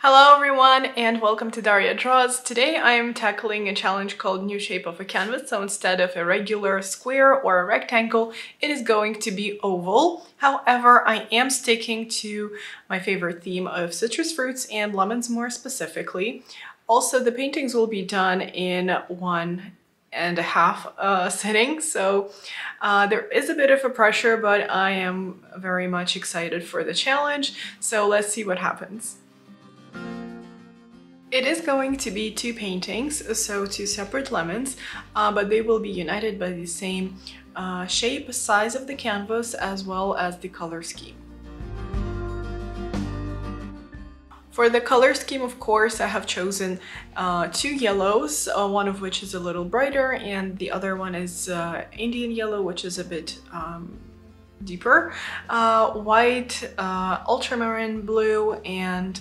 Hello everyone and welcome to Daria Draws. Today I am tackling a challenge called New Shape of a Canvas. So instead of a regular square or a rectangle, it is going to be oval. However, I am sticking to my favorite theme of citrus fruits and lemons more specifically. Also, the paintings will be done in one and a half uh, sitting. So uh, there is a bit of a pressure, but I am very much excited for the challenge. So let's see what happens. It is going to be two paintings, so two separate lemons, uh, but they will be united by the same uh, shape, size of the canvas, as well as the color scheme. For the color scheme, of course, I have chosen uh, two yellows, uh, one of which is a little brighter and the other one is uh, Indian yellow, which is a bit um, deeper, uh, white, ultramarine blue, and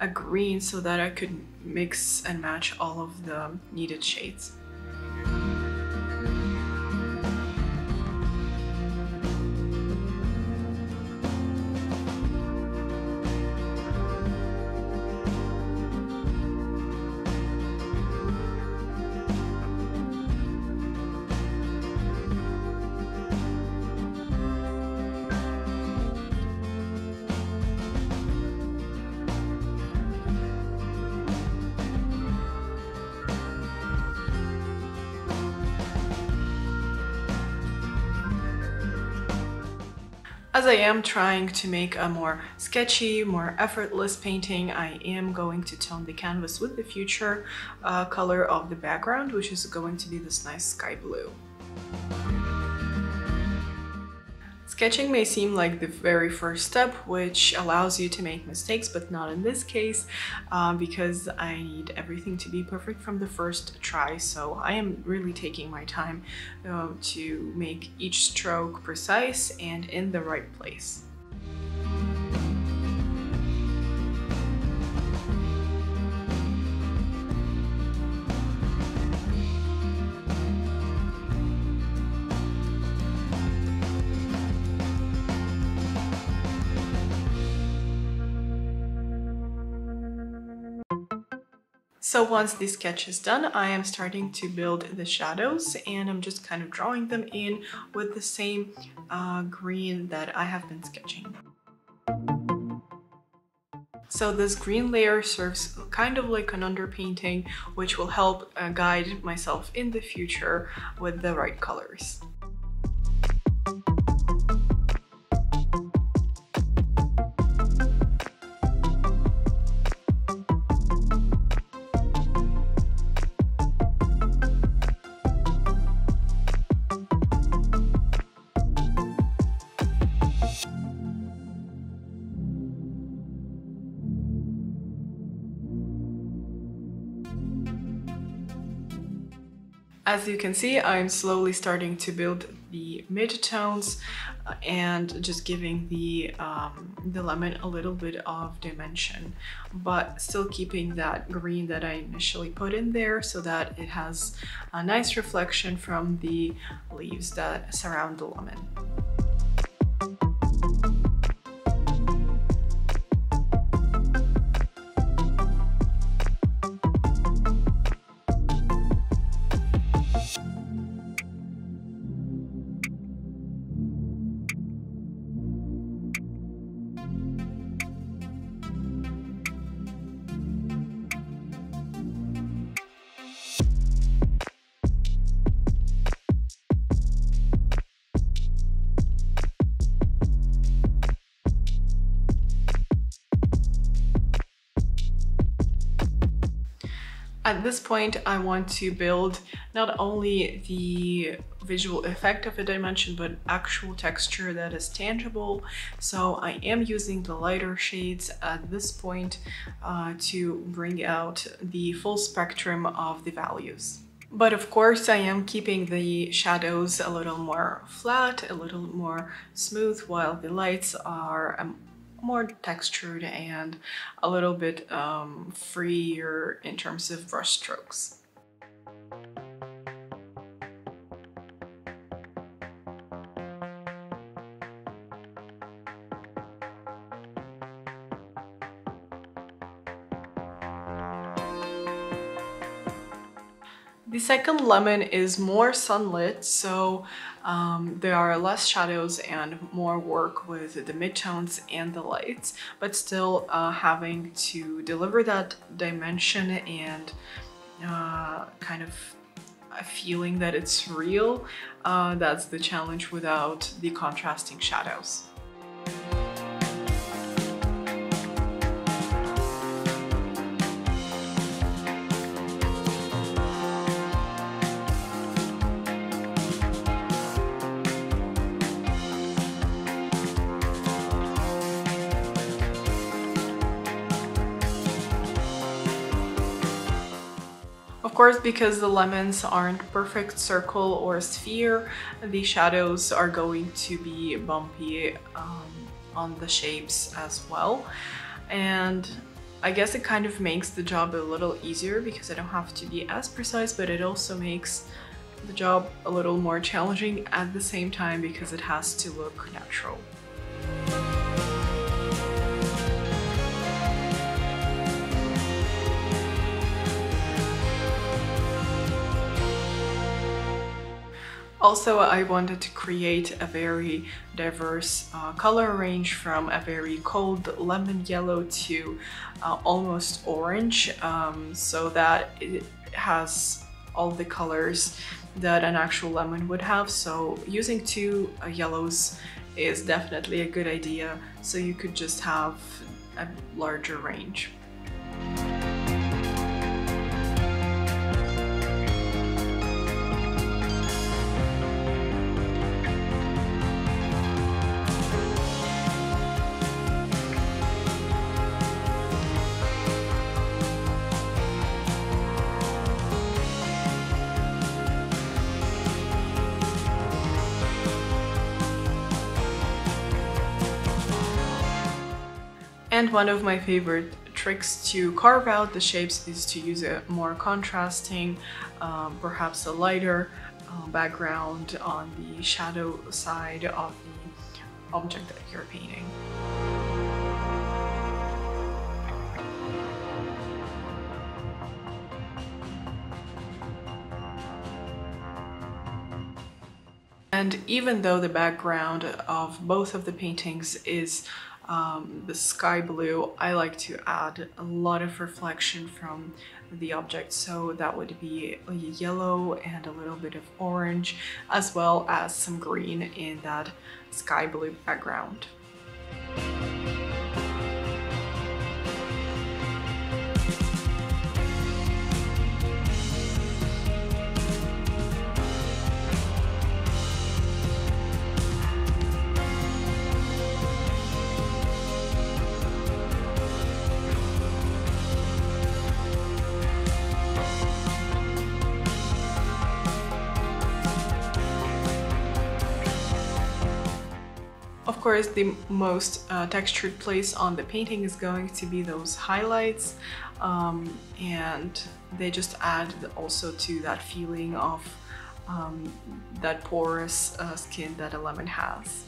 a green so that I could mix and match all of the needed shades. As I am trying to make a more sketchy, more effortless painting, I am going to tone the canvas with the future uh, color of the background, which is going to be this nice sky blue. Sketching may seem like the very first step, which allows you to make mistakes, but not in this case, uh, because I need everything to be perfect from the first try. So I am really taking my time uh, to make each stroke precise and in the right place. So once this sketch is done, I am starting to build the shadows and I'm just kind of drawing them in with the same uh, green that I have been sketching. So this green layer serves kind of like an underpainting, which will help uh, guide myself in the future with the right colors. As you can see, I'm slowly starting to build the mid-tones uh, and just giving the, um, the lemon a little bit of dimension, but still keeping that green that I initially put in there so that it has a nice reflection from the leaves that surround the lemon. At this point, I want to build not only the visual effect of a dimension, but actual texture that is tangible. So I am using the lighter shades at this point uh, to bring out the full spectrum of the values. But of course I am keeping the shadows a little more flat, a little more smooth, while the lights are um, more textured and a little bit um, freer in terms of brush strokes. The second lemon is more sunlit, so um, there are less shadows and more work with the midtones and the lights, but still uh, having to deliver that dimension and uh, kind of a feeling that it's real. Uh, that's the challenge without the contrasting shadows. Course, because the lemons aren't perfect circle or sphere, the shadows are going to be bumpy um, on the shapes as well. And I guess it kind of makes the job a little easier because I don't have to be as precise, but it also makes the job a little more challenging at the same time because it has to look natural. Also, I wanted to create a very diverse uh, color range from a very cold lemon yellow to uh, almost orange um, so that it has all the colors that an actual lemon would have. So using two uh, yellows is definitely a good idea so you could just have a larger range. And one of my favorite tricks to carve out the shapes is to use a more contrasting, um, perhaps a lighter uh, background on the shadow side of the object that you're painting. And even though the background of both of the paintings is um, the sky blue, I like to add a lot of reflection from the object. So that would be yellow and a little bit of orange, as well as some green in that sky blue background. Course, the most uh, textured place on the painting is going to be those highlights um, and they just add also to that feeling of um, that porous uh, skin that a lemon has.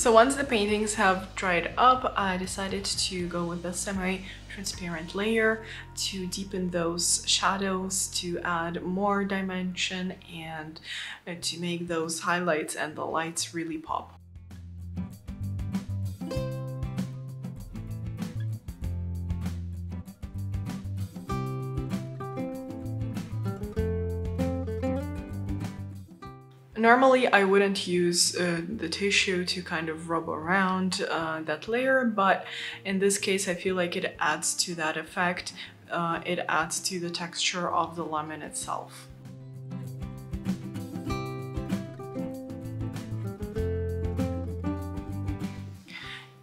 So once the paintings have dried up, I decided to go with a semi-transparent layer to deepen those shadows, to add more dimension and to make those highlights and the lights really pop. Normally I wouldn't use uh, the tissue to kind of rub around uh, that layer, but in this case I feel like it adds to that effect. Uh, it adds to the texture of the lemon itself.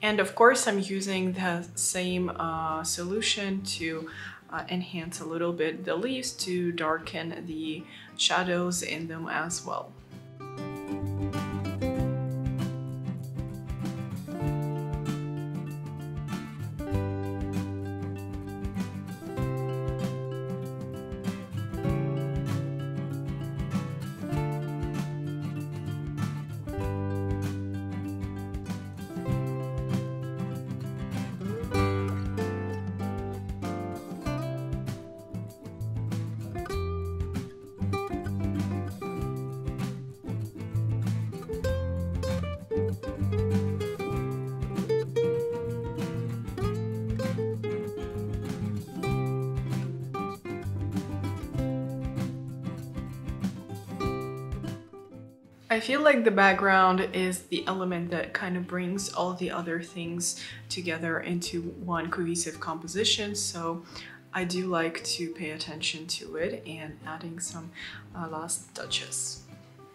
And of course, I'm using the same uh, solution to uh, enhance a little bit the leaves to darken the shadows in them as well. I feel like the background is the element that kind of brings all the other things together into one cohesive composition. So I do like to pay attention to it and adding some uh, last touches.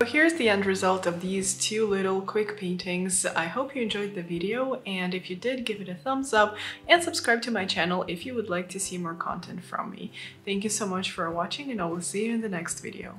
So here's the end result of these two little quick paintings. I hope you enjoyed the video and if you did, give it a thumbs up and subscribe to my channel if you would like to see more content from me. Thank you so much for watching and I will see you in the next video.